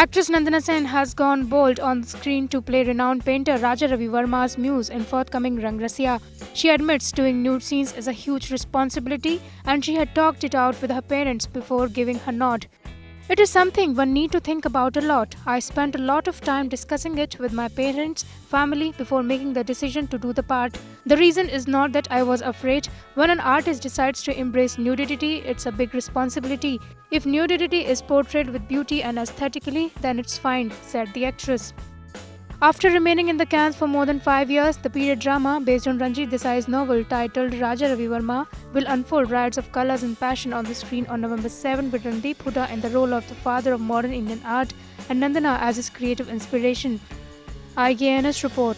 Actress Nandana Sen has gone bold on screen to play renowned painter Raja Ravi Varma's muse in forthcoming Rangrasiya. She admits doing nude scenes is a huge responsibility and she had talked it out with her parents before giving her nod. It is something one need to think about a lot. I spent a lot of time discussing it with my parents, family before making the decision to do the part. The reason is not that I was afraid. When an artist decides to embrace nudity, it's a big responsibility. If nudity is portrayed with beauty and aesthetically, then it's fine, said the actress. After remaining in the camps for more than five years, the period drama based on Ranjit Desai's novel titled Raja Ravi Varma will unfold riots of colors and passion on the screen on November 7 with Randeep Hooda in the role of the father of modern Indian art and Nandana as his creative inspiration. IANS report.